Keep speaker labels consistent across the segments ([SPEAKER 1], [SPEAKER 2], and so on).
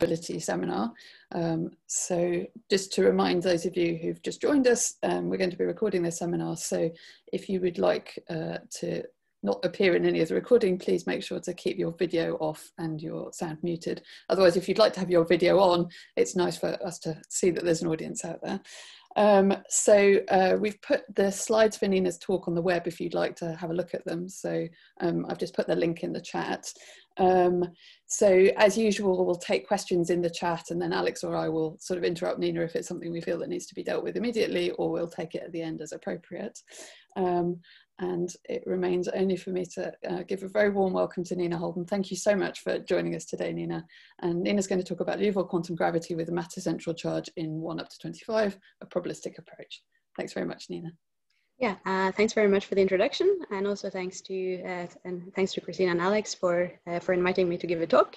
[SPEAKER 1] ability seminar. Um, so just to remind those of you who've just joined us, um, we're going to be recording this seminar. So if you would like uh, to not appear in any of the recording, please make sure to keep your video off and your sound muted. Otherwise, if you'd like to have your video on, it's nice for us to see that there's an audience out there. Um, so uh, we've put the slides for Nina's talk on the web if you'd like to have a look at them. So um, I've just put the link in the chat. Um, so as usual, we'll take questions in the chat and then Alex or I will sort of interrupt Nina if it's something we feel that needs to be dealt with immediately or we'll take it at the end as appropriate. Um, and it remains only for me to uh, give a very warm welcome to Nina Holden. Thank you so much for joining us today, Nina. And Nina's going to talk about Liouville quantum gravity with a matter central charge in 1 up to 25, a probabilistic approach. Thanks very much, Nina.
[SPEAKER 2] Yeah, uh, thanks very much for the introduction, and also thanks to uh, and thanks to Christina and Alex for uh, for inviting me to give a talk.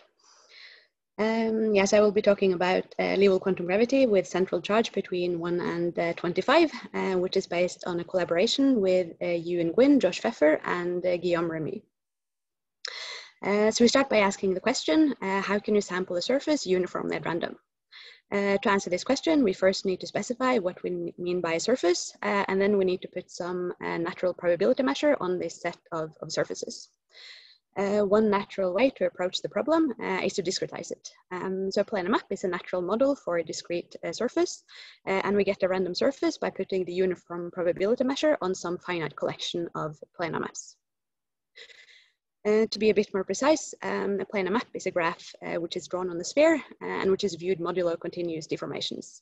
[SPEAKER 2] Um, yes, I will be talking about uh, quantum gravity with central charge between 1 and uh, 25, uh, which is based on a collaboration with uh, and Gwynne, Josh Pfeffer, and uh, Guillaume Remy. Uh, so we start by asking the question, uh, how can you sample a surface uniformly at random? to answer this question, we first need to specify what we mean by a surface, and then we need to put some natural probability measure on this set of, of surfaces. Uh, one natural way to approach the problem uh, is to discretize it. Um, so a planar map is a natural model for a discrete uh, surface, uh, and we get a random surface by putting the uniform probability measure on some finite collection of planar maps. Uh, to be a bit more precise, um, a planar map is a graph uh, which is drawn on the sphere and which is viewed modulo continuous deformations.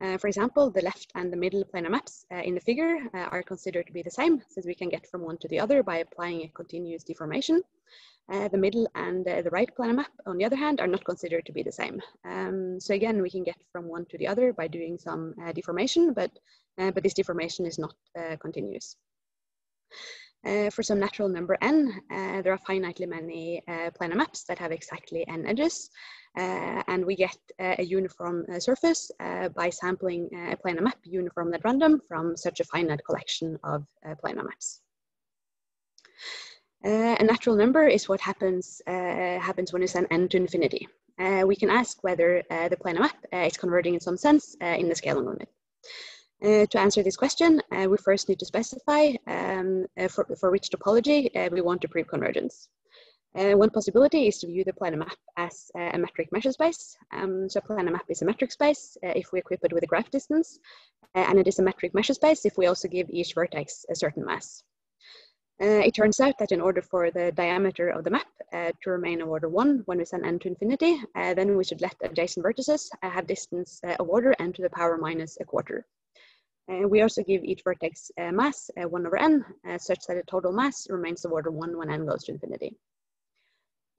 [SPEAKER 2] Uh, for example, the left and the middle planar maps uh, in the figure uh, are considered to be the same, since we can get from one to the other by applying a continuous deformation. Uh, the middle and uh, the right planar map, on the other hand, are not considered to be the same. Um, so again, we can get from one to the other by doing some uh, deformation, but, but this deformation is not continuous. Uh, for some natural number n, uh, there are finitely many uh, planar maps that have exactly n edges, and we get a uniform surface by sampling a planar map uniformly at random from such a finite collection of planar maps. a natural number is what happens, happens when you send n to infinity. we can ask whether the planar map is converging in some sense in the scaling limit. Uh, to answer this question, uh, we first need to specify um, uh, for, for which topology we want to prove convergence. Uh, one possibility is to view the planar map as uh, a metric measure space. Um, so a planar map is a metric space uh, if we equip it with a graph distance, uh, and it is a metric measure space if we also give each vertex a certain mass. Uh, it turns out that in order for the diameter of the map uh, to remain of order 1 when we send n to infinity, then we should let adjacent vertices have distance of order n to the power minus a quarter. We also give each vertex mass 1 over n, such that the total mass remains of order 1 when n goes to infinity.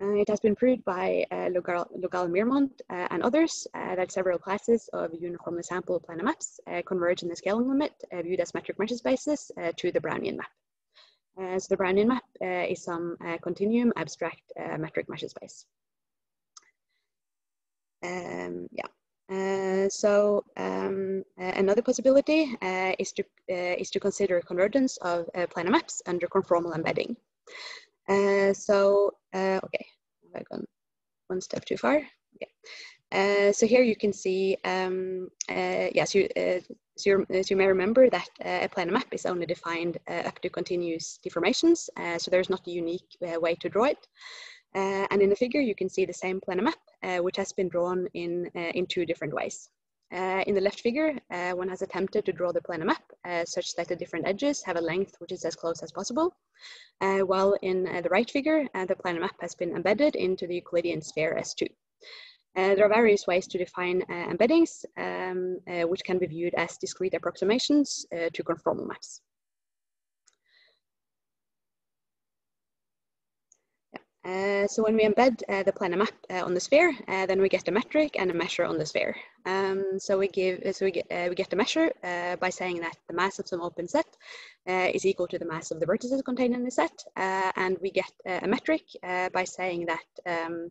[SPEAKER 2] Uh, it has been proved by uh, Logal, Miermont uh, and others uh, that several classes of uniformly sampled planar maps uh, converge in the scaling limit uh, viewed as metric measure spaces to the Brownian map. so the Brownian map is some continuum abstract metric measure space. Um, yeah. Uh, so um, uh, another possibility uh, is to is to consider convergence of planar maps under conformal embedding. Uh, so, uh, okay, I've gone one step too far. Okay. Uh, so here you can see, um, uh, yes, you, uh, so, so, you may remember that uh, a planar map is only defined up to continuous deformations, so there's not a unique way to draw it. and in the figure, you can see the same planar map, which has been drawn in, in two different ways. Uh, in the left figure, uh, one has attempted to draw the planar map uh, such that the different edges have a length which is as close as possible, uh, while in uh, the right figure, uh, the planar map has been embedded into the Euclidean sphere S2. there are various ways to define embeddings, um, which can be viewed as discrete approximations to conformal maps. Uh, so when we embed uh, the planar map uh, on the sphere, then we get a metric and a measure on the sphere. Um, so we give, so we get, we get a measure by saying that the mass of some open set is equal to the mass of the vertices contained in the set, and we get a metric by saying that um,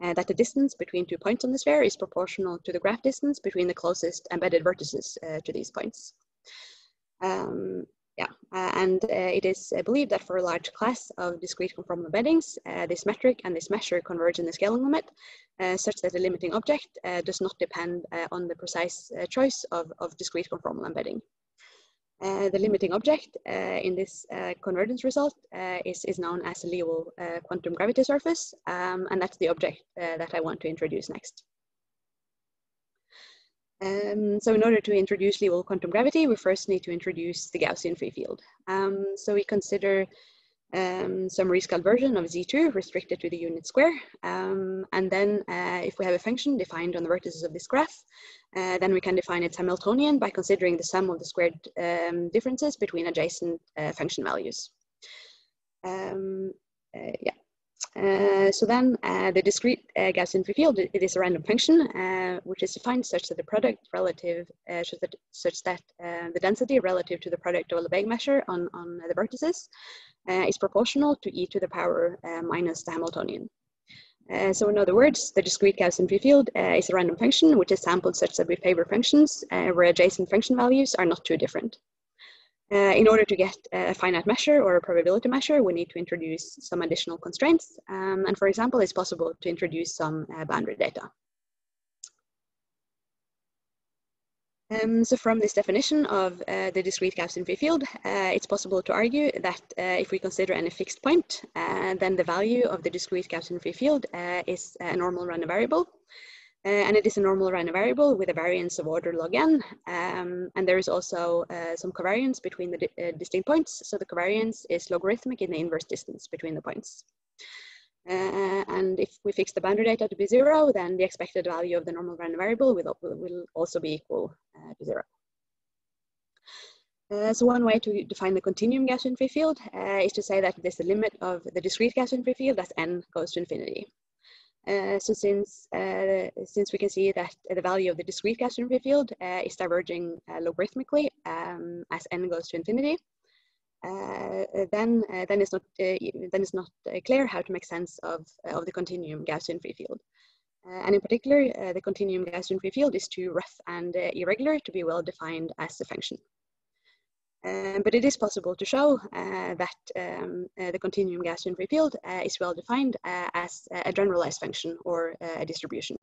[SPEAKER 2] that the distance between two points on the sphere is proportional to the graph distance between the closest embedded vertices to these points. Um, yeah, uh, and uh, it is uh, believed that for a large class of discrete conformal embeddings, this metric and this measure converge in the scaling limit, such that the limiting object does not depend on the precise choice of, of discrete conformal embedding. Uh, the limiting object uh, in this uh, convergence result is, is known as a Liouville quantum gravity surface, um, and that's the object that I want to introduce next. Um, so in order to introduce Liouville quantum gravity, we first need to introduce the Gaussian free field. Um, so we consider um, some rescaled version of Z2 restricted to the unit square. Um, and then uh, if we have a function defined on the vertices of this graph, uh, then we can define its Hamiltonian by considering the sum of the squared um, differences between adjacent uh, function values. Um, uh, yeah. Uh, so then uh, the discrete uh, Gaussian free field, it is a random function, uh, which is defined such that the product relative, uh, such that, such that the density relative to the product of a Lebesgue measure on, on the vertices is proportional to e to the power minus the Hamiltonian. so in other words, the discrete Gaussian free field is a random function which is sampled such that we favor functions where adjacent function values are not too different. Uh, in order to get a finite measure or a probability measure, we need to introduce some additional constraints. Um, and for example, it's possible to introduce some uh, boundary data. Um, so from this definition of uh, the discrete Gaussian free field, uh, it's possible to argue that uh, if we consider any fixed point, uh, then the value of the discrete Gaussian free field is a normal random variable. Uh, and it is a normal random variable with a variance of order log n. Um, and there is also uh, some covariance between the di uh, distinct points. So the covariance is logarithmic in the inverse distance between the points. Uh, and if we fix the boundary data to be zero, then the expected value of the normal random variable will, will also be equal uh, to zero. Uh, so one way to define the continuum Gaussian free field is to say that there's a limit of the discrete Gaussian free field as n goes to infinity. Uh, so since uh, since we can see that the value of the discrete Gaussian free field uh, is diverging uh, logarithmically um, as n goes to infinity, uh, then then it's not then it's not clear how to make sense of of the continuum Gaussian free field. and in particular, the continuum Gaussian free field is too rough and irregular to be well defined as a function. Um, but it is possible to show uh, that um, uh, the continuum Gaussian free field uh, is well defined uh, as a generalized function or uh, a distribution.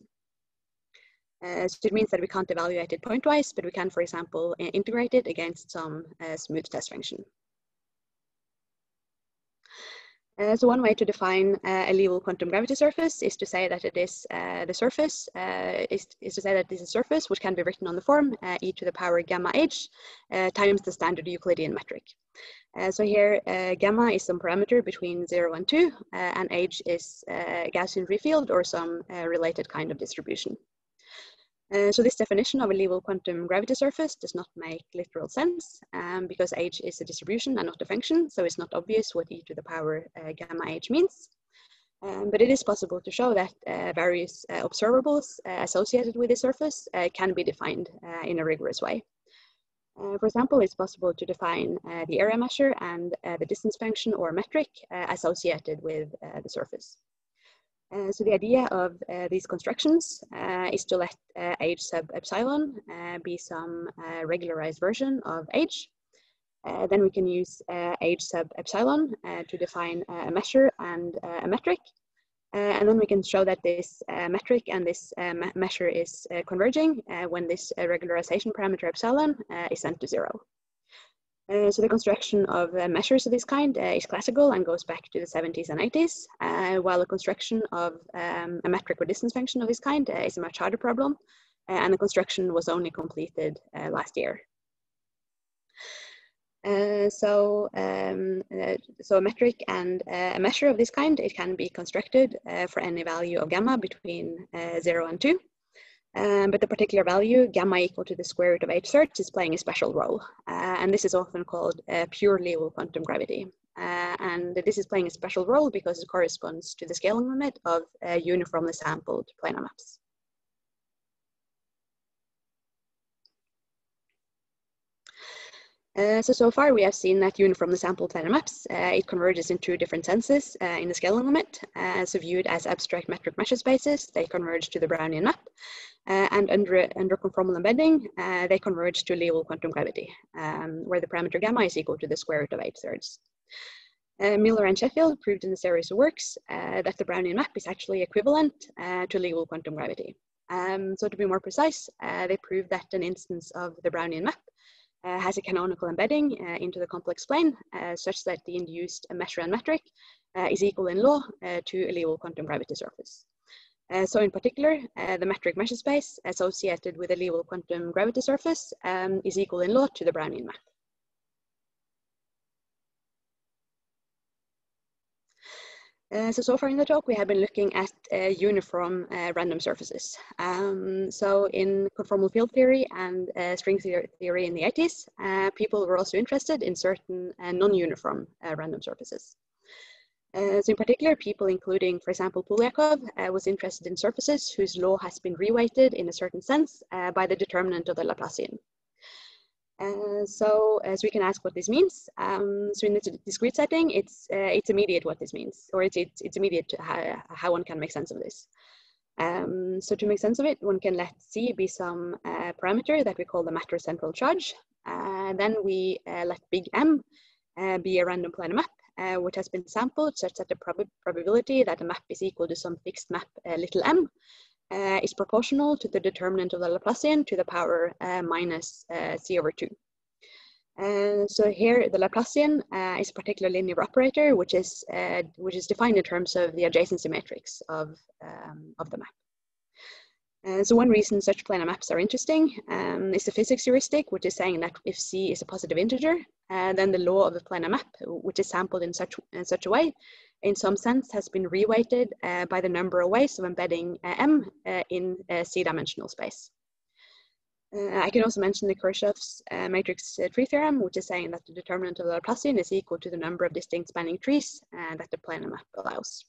[SPEAKER 2] Uh, so it means that we can't evaluate it pointwise, but we can, for example, integrate it against some smooth test function. Uh, so one way to define uh, a Liouville quantum gravity surface is to say that it is uh, the surface, uh, is, is to say that this is a surface which can be written on the form uh, e to the power gamma h uh, times the standard Euclidean metric. so here gamma is some parameter between 0 and 2 and h is Gaussian free field or some related kind of distribution. Uh, so this definition of a Liouville quantum gravity surface does not make literal sense um, because h is a distribution and not a function, so it's not obvious what e to the power uh, gamma h means. Um, but it is possible to show that uh, various uh, observables uh, associated with the surface can be defined in a rigorous way. for example, it's possible to define the area measure and the distance function or metric associated with the surface. Uh, so the idea of uh, these constructions uh, is to let uh, h sub epsilon uh, be some uh, regularized version of h. then we can use h sub epsilon to define a measure and a metric. and then we can show that this metric and this measure is converging when this regularization parameter epsilon is sent to zero. Uh, so the construction of uh, measures of this kind uh, is classical and goes back to the 70s and 80s, uh, while the construction of um, a metric or distance function of this kind uh, is a much harder problem, and the construction was only completed last year. so, um, so a metric and a measure of this kind, it can be constructed for any value of gamma between 0 and 2. Um, but the particular value, gamma equal to the square root of h thirds, is playing a special role. Uh, and this is often called uh, pure Liouville quantum gravity. Uh, and this is playing a special role because it corresponds to the scaling limit of uh, uniformly sampled planar maps. Uh, so, so far we have seen that uniformly sampled planar maps, uh, it converges in two different senses uh, in the scaling limit. Uh, so viewed as abstract metric measure spaces, they converge to the Brownian map. Uh, and under, under conformal embedding, uh, they converge to Liouville quantum gravity, um, where the parameter gamma is equal to the square root of 8 thirds. Miller and Sheffield proved in a series of works that the Brownian map is actually equivalent to Liouville quantum gravity. Um, so to be more precise, they proved that an instance of the Brownian map has a canonical embedding into the complex plane such that the induced Meshran metric is equal in law to a Liouville quantum gravity surface. Uh, so in particular, uh, the metric measure space associated with a Liouville quantum gravity surface um, is equal in law to the Brownian map. Uh, so, so far in the talk, we have been looking at uh, uniform uh, random surfaces. Um, so in conformal field theory and uh, string theory in the 80s, people were also interested in certain non-uniform random surfaces. Uh, so in particular, people including, for example, Polyakov uh, was interested in surfaces whose law has been reweighted in a certain sense uh, by the determinant of the Laplacian. Uh, so as we can ask what this means. Um, so in the discrete setting, it's, uh, it's immediate what this means, or it's, it's, immediate how, how one can make sense of this. Um, so to make sense of it, one can let C be some uh, parameter that we call the matter central charge. then we let big M be a random planar map uh, which has been sampled such that the prob probability that the map is equal to some fixed map uh, little m uh, is proportional to the determinant of the Laplacian to the power uh, minus uh, c over 2. And so here the Laplacian is a particular linear operator which is, which is defined in terms of the adjacency matrix of, um, of the map. Uh, so one reason such planar maps are interesting um, is the physics heuristic, which is saying that if C is a positive integer, uh, then the law of the planar map, which is sampled in such, in such a way, in some sense has been reweighted uh, by the number of ways of embedding uh, M uh, in C-dimensional space. I can also mention the Kirchhoff's matrix tree theorem, which is saying that the determinant of the Laplacian is equal to the number of distinct spanning trees that the planar map allows.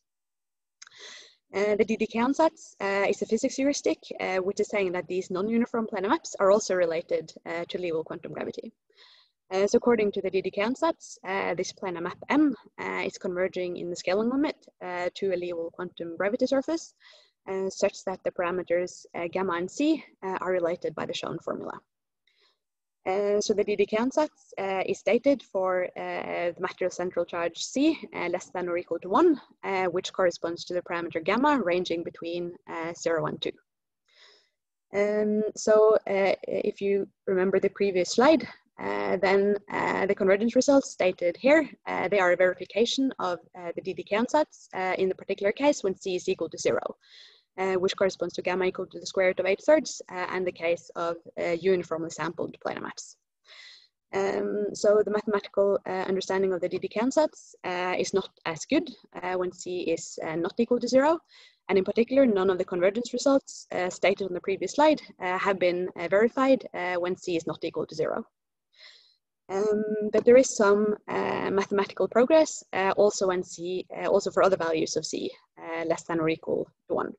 [SPEAKER 2] Uh, the DDK ansatz uh, is a physics heuristic, uh, which is saying that these non-uniform planar maps are also related uh, to Liouville quantum gravity. Uh, so according to the DDK ansatz, this planar map M is converging in the scaling limit to a Liouville quantum gravity surface, such that the parameters gamma and C are related by the shown formula. Uh, so the DDK ansatz uh, is stated for uh, the matter central charge C uh, less than or equal to 1, uh, which corresponds to the parameter gamma ranging between 0 and 2. Um, so if you remember the previous slide, then the convergence results stated here, they are a verification of the DDK ansatz in the particular case when C is equal to 0 uh, which corresponds to gamma equal to the square root of 8 thirds, uh, and the case of uh, uniformly sampled planar maps. Um, so the mathematical uh, understanding of the DDK uh, is not as good uh, when C is not equal to zero. And in particular, none of the convergence results stated on the previous slide have been verified when C is not equal to zero. Um, but there is some mathematical progress also when C, also for other values of C less than or equal to one.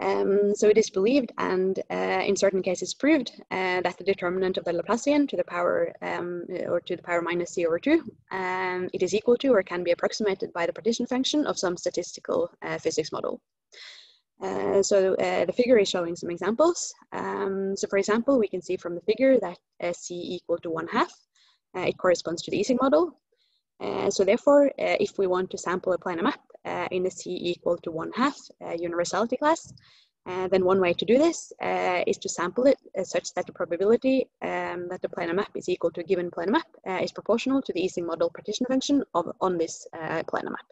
[SPEAKER 2] Um, so it is believed and uh, in certain cases proved uh, that the determinant of the Laplacian to the power um, or to the power minus c over 2, um, it is equal to or can be approximated by the partition function of some statistical uh, physics model. Uh, so uh, the figure is showing some examples. Um, so for example, we can see from the figure that uh, c equal to 1 half, it corresponds to the Ising model. so therefore, if we want to sample a planar map, uh, in the C equal to one half uh, universality class. Uh, then one way to do this is to sample it such that the probability um, that the planar map is equal to a given planar map is proportional to the Ising model partition function of, on this planar map.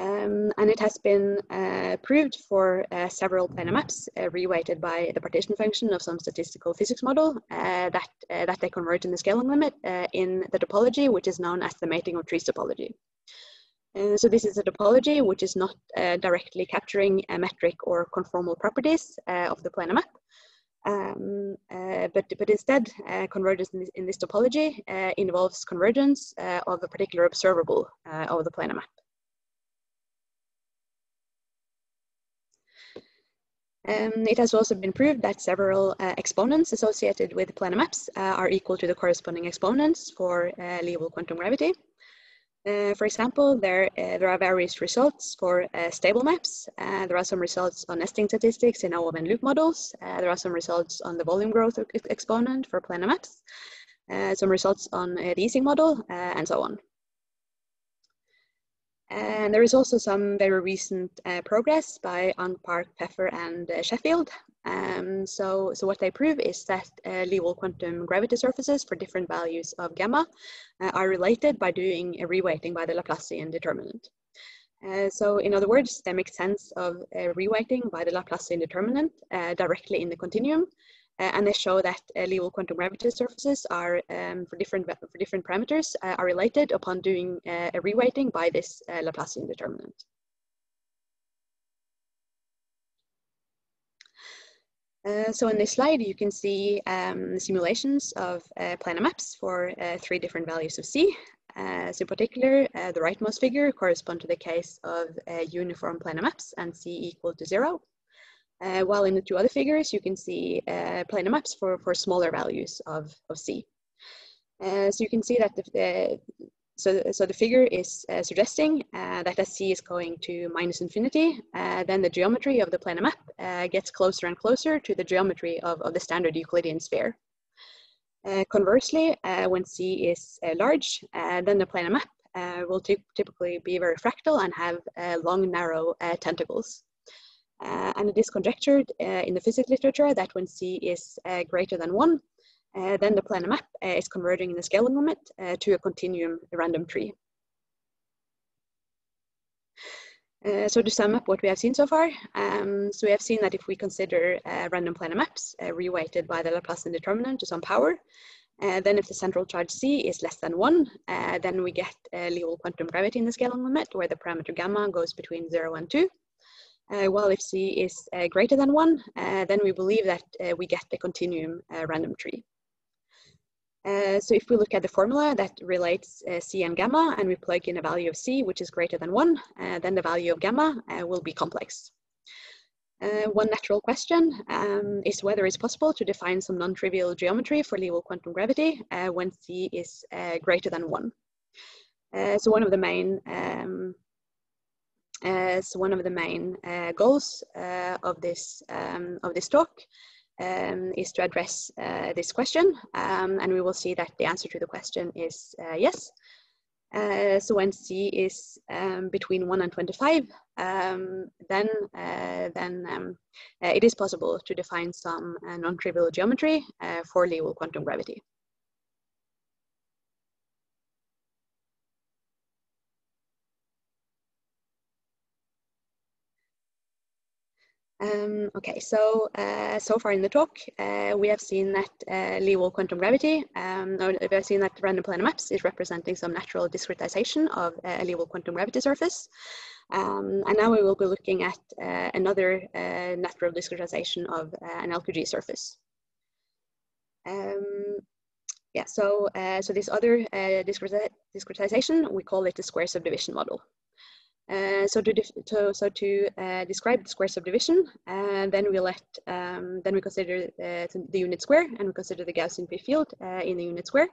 [SPEAKER 2] Um, and it has been uh, proved for uh, several planar maps uh, reweighted by the partition function of some statistical physics model that, that they converge in the scaling limit in the topology, which is known as the mating of trees topology. Uh, so this is a topology which is not uh, directly capturing a metric or conformal properties uh, of the planar map, um, uh, but, but instead uh, convergence in this, in this topology involves convergence of a particular observable of the planar map. Um, it has also been proved that several uh, exponents associated with planar maps uh, are equal to the corresponding exponents for uh, Liouville quantum gravity. Uh, for example, there, uh, there are various results for uh, stable maps. There are some results on nesting statistics in our loop models. There are some results on the volume growth exponent for planar maps. Some results on the Ising model, and so on. And there is also some very recent progress by Ang Park, Pfeffer, and Sheffield um, so, so what they prove is that uh, Liouville quantum gravity surfaces for different values of gamma uh, are related by doing a reweighting by the Laplacian determinant. Uh, so in other words, they make sense of uh, reweighting by the Laplacian determinant uh, directly in the continuum, uh, and they show that uh, Liouville quantum gravity surfaces are um, for different for different parameters are related upon doing a reweighting by this Laplacian determinant. Uh, so in this slide, you can see um, simulations of uh, planar maps for uh, three different values of C. Uh, so in particular, uh, the rightmost figure correspond to the case of uniform planar maps and C equal to zero. While in the two other figures, you can see planar maps for, for smaller values of, of C. so you can see that the, so, so the figure is uh, suggesting uh, that as c is going to minus infinity, uh, then the geometry of the planar map uh, gets closer and closer to the geometry of, of the standard Euclidean sphere. Uh, conversely, uh, when c is large, then the planar map will typically be very fractal and have long, narrow tentacles. And it is conjectured in the physics literature that when c is greater than 1, uh, then the planar map uh, is converging in the scaling limit uh, to a continuum random tree. Uh, so to sum up what we have seen so far, um, so we have seen that if we consider uh, random planar maps uh, reweighted by the Laplacian determinant to some power, then if the central charge C is less than one, then we get Liouville quantum gravity in the scaling limit where the parameter gamma goes between zero and two. While if C is greater than one, then we believe that we get the continuum random tree. Uh, so if we look at the formula that relates uh, C and gamma and we plug in a value of C which is greater than 1, uh, then the value of gamma uh, will be complex. Uh, one natural question um, is whether it's possible to define some non-trivial geometry for Liouville quantum gravity when C is greater than 1. so one of the main um, so one of the main goals of this um, of this talk um, is to address uh, this question. Um, and we will see that the answer to the question is uh, yes. Uh, so when C is um, between 1 and 25, um, then, uh, then um, uh, it is possible to define some uh, non-trivial geometry for Liouville quantum gravity. Um, okay, so uh, so far in the talk, uh, we have seen that uh, Liouville quantum gravity, um, or we have seen that random planar maps is representing some natural discretization of uh, a Liouville quantum gravity surface. Um, and now we will be looking at uh, another uh, natural discretization of an LQG surface. Um, yeah, so, so this other discretization, we call it the square subdivision model. Uh, so to, to, so to uh, describe the square subdivision, uh, then we let um, then we consider uh, the unit square and we consider the Gaussian P field in the unit square,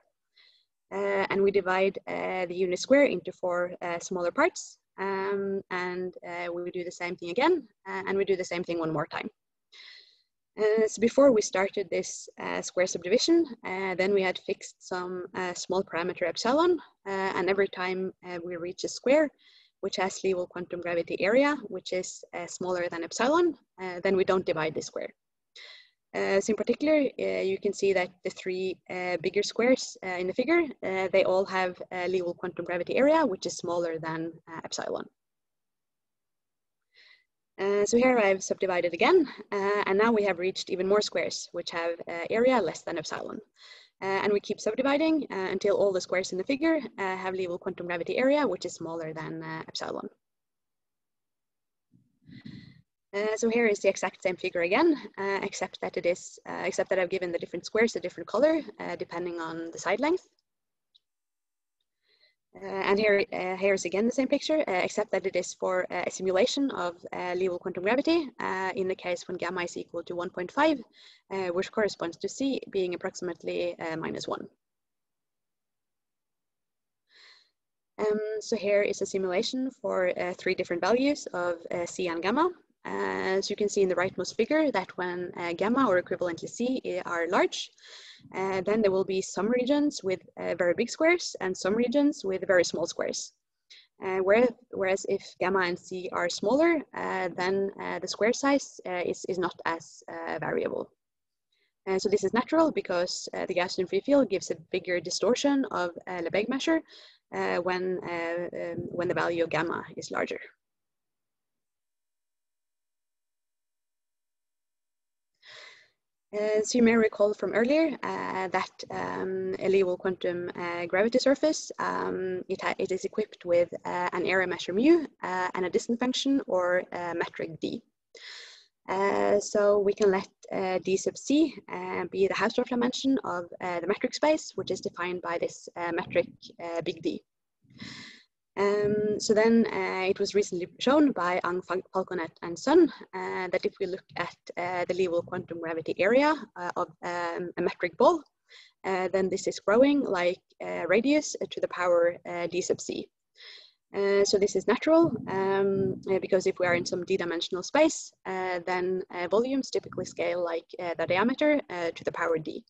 [SPEAKER 2] and we divide the unit square into four smaller parts, um, and we do the same thing again, and we do the same thing one more time. so before we started this square subdivision, then we had fixed some small parameter epsilon, and every time we reach a square, which has Liouville quantum gravity area, which is uh, smaller than epsilon, uh, then we don't divide the square. Uh, so in particular, uh, you can see that the three uh, bigger squares uh, in the figure, they all have a Liouville quantum gravity area, which is smaller than epsilon. so here I've subdivided again, and now we have reached even more squares, which have area less than epsilon. Uh, and we keep subdividing uh, until all the squares in the figure uh, have Liouville quantum gravity area, which is smaller than epsilon. Uh, so here is the exact same figure again, uh, except that it is, uh, except that I've given the different squares a different color depending on the side length. Uh, and here, uh, here is again the same picture, uh, except that it is for a simulation of Liouville quantum gravity in the case when gamma is equal to 1.5, which corresponds to C being approximately minus one. Um, so here is a simulation for uh, three different values of uh, C and gamma. As you can see in the rightmost figure that when uh, gamma or equivalently C eh, are large, uh, then there will be some regions with uh, very big squares and some regions with very small squares. Whereas, whereas, if gamma and C are smaller, then the square size is, is not as variable. And so this is natural because uh, the Gaussian free field gives a bigger distortion of uh, Lebesgue measure uh, when, uh, um, when the value of gamma is larger. Uh, so you may recall from earlier uh, that um, a Liouville quantum uh, gravity surface, um, it, it is equipped with uh, an area measure mu and a distance function or metric d. Uh, so we can let uh, d sub c uh, be the Hausdorff dimension of uh, the metric space, which is defined by this uh, metric big D. Um, so then it was recently shown by Ang Falconet and Sun that if we look at the Liouville quantum gravity area of um, a metric ball, then this is growing like radius to the power d sub c. Uh, so this is natural um, uh, because if we are in some d-dimensional space, uh, then uh, volumes typically scale like uh, the diameter to the power d.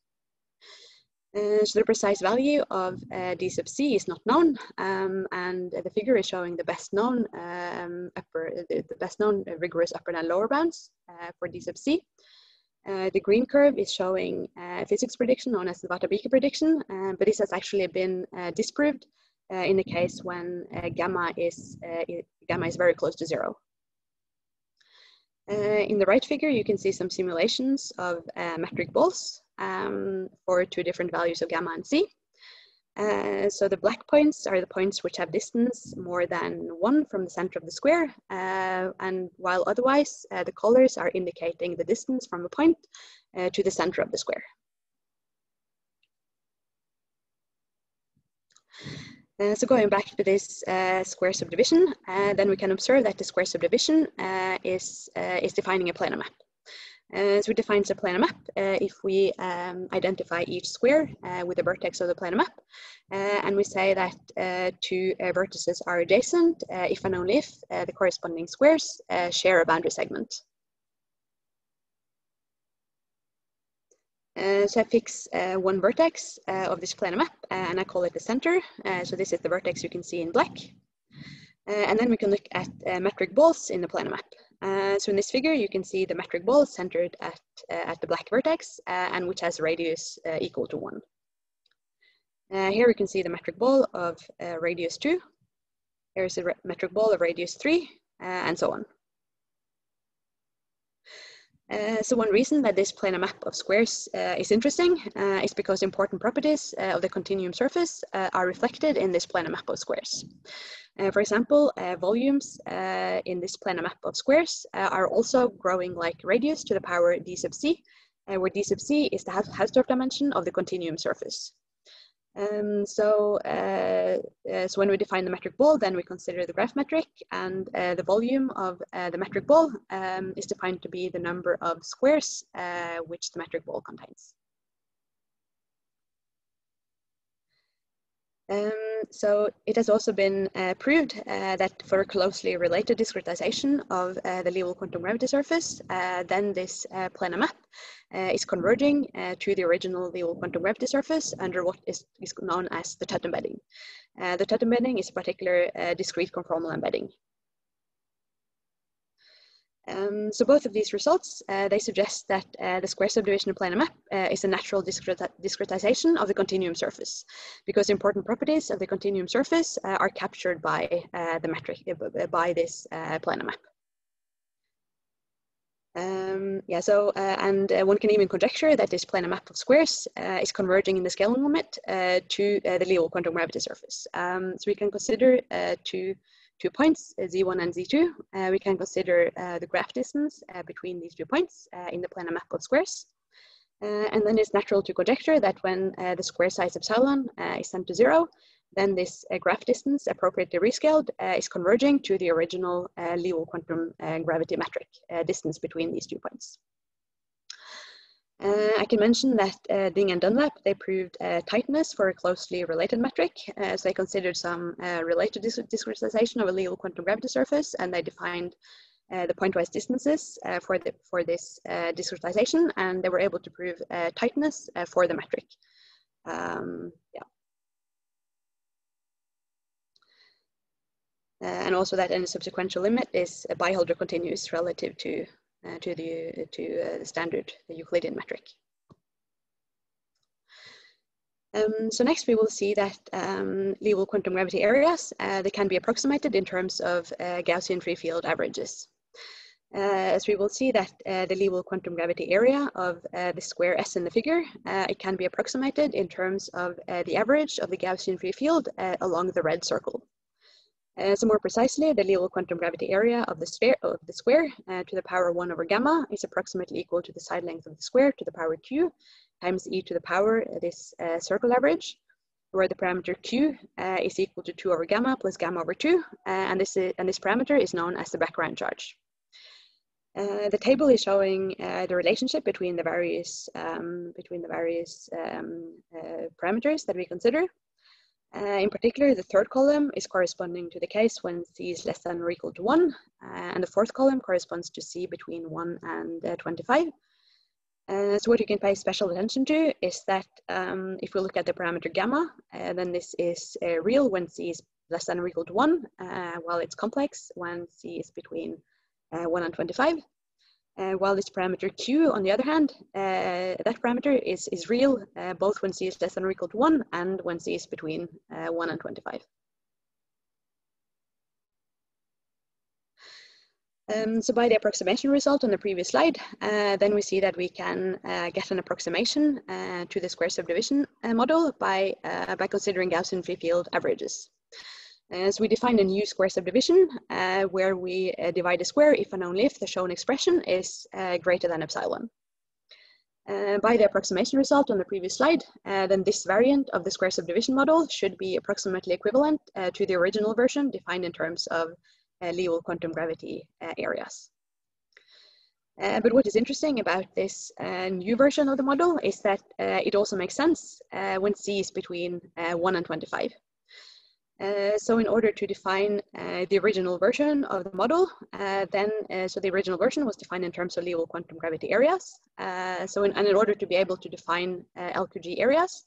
[SPEAKER 2] Uh, so the precise value of uh, d sub c is not known, um, and the figure is showing the best known um, upper, uh, the, best known rigorous upper and lower bounds for d sub c. the green curve is showing a physics prediction known as the Watabiki prediction, but this has actually been disproved uh, in the case when uh, gamma is uh, gamma is very close to zero. in the right figure, you can see some simulations of metric balls um, for two different values of gamma and c. Uh, so the black points are the points which have distance more than one from the center of the square, uh, and while otherwise uh, the colors are indicating the distance from a point to the center of the square. Uh, so going back to this uh, square subdivision, uh, then we can observe that the square subdivision uh, is, uh, is defining a planar map. Uh, so it defines a planar map uh, if we um, identify each square uh, with the vertex of the planar map. Uh, and we say that two vertices are adjacent if and only if the corresponding squares share a boundary segment. Uh, so I fix uh, one vertex uh, of this planar map and I call it the center. so this is the vertex you can see in black. and then we can look at metric balls in the planar map. Uh, so in this figure, you can see the metric ball centered at, uh, at the black vertex uh, and which has radius equal to one. here we can see the metric ball of radius two. Here's a metric ball of radius three and so on. Uh, so one reason that this planar map of squares uh, is interesting uh, is because important properties uh, of the continuum surface uh, are reflected in this planar map of squares. for example, volumes in this planar map of squares are also growing like radius to the power d sub c, where d sub c is the Hausdorff dimension of the continuum surface. Um, so, uh, uh, so when we define the metric ball, then we consider the graph metric and uh, the volume of uh, the metric ball um, is defined to be the number of squares uh, which the metric ball contains. Um, so it has also been uh, proved uh, that for a closely related discretization of uh, the Liouville quantum gravity surface, uh, then this uh, planar map uh, is converging to the original Liouville quantum gravity surface under what is, is known as the Tutte embedding. the Tutte embedding is a particular discrete conformal embedding. Um, so both of these results, uh, they suggest that uh, the square subdivision of planar map uh, is a natural discretization of the continuum surface because important properties of the continuum surface uh, are captured by uh, the metric, uh, by this planar map. Um, yeah, so, and one can even conjecture that this planar map of squares is converging in the scaling limit to the Liouville quantum gravity surface. Um, so we can consider two two points, uh, z1 and z2, uh, we can consider uh, the graph distance between these two points in the planar map of squares. and then it's natural to conjecture that when the square size epsilon is sent to zero, then this uh, graph distance appropriately rescaled uh, is converging to the original uh, Liouville quantum gravity metric distance between these two points. Uh, I can mention that uh, Ding and Dunlap, they proved uh, tightness for a closely related metric. Uh, so they considered some uh, related discretization of a Liouville quantum gravity surface, and they defined uh, the pointwise distances for, the, for this discretization, and they were able to prove tightness for the metric. Um, yeah. and also that any subsequential limit is a bi-Hölder continuous relative to to the to uh, the standard Euclidean metric. Um, so next we will see that um, Liouville quantum gravity areas, uh, they can be approximated in terms of uh, Gaussian free field averages. Uh, as we will see that uh, the Liouville quantum gravity area of the square S in the figure, it can be approximated in terms of the average of the Gaussian free field along the red circle. Uh, so more precisely, the Liouville quantum gravity area of the, sphere, of the square uh, to the power 1 over gamma is approximately equal to the side length of the square to the power q times e to the power uh, this uh, circle average, where the parameter q uh, is equal to 2 over gamma plus gamma over 2, uh, and, this is, and this parameter is known as the background charge. the table is showing the relationship between the various um, between the various um, parameters that we consider. Uh, in particular, the third column is corresponding to the case when c is less than or equal to 1, uh, and the fourth column corresponds to c between 1 and uh, 25. Uh, so what you can pay special attention to is that um, if we look at the parameter gamma, uh, then this is uh, real when c is less than or equal to 1, while it's complex when c is between 1 and 25. Uh, while this parameter q, on the other hand, uh, that parameter is, is real uh, both when c is less than or equal to 1 and when c is between uh, 1 and 25. Um, so by the approximation result on the previous slide, uh, then we see that we can uh, get an approximation to the square subdivision model by, by considering Gaussian free field averages. Uh, so we define a new square subdivision uh, where we uh, divide a square if and only if the shown expression is uh, greater than epsilon. Uh, by the approximation result on the previous slide, uh, then this variant of the square subdivision model should be approximately equivalent to the original version defined in terms of Liouville quantum gravity areas. but what is interesting about this new version of the model is that it also makes sense when c is between 1 and 25. Uh, so in order to define uh, the original version of the model, uh, then, uh, so the original version was defined in terms of Liouville quantum gravity areas. Uh, so in, and in order to be able to define LQG areas,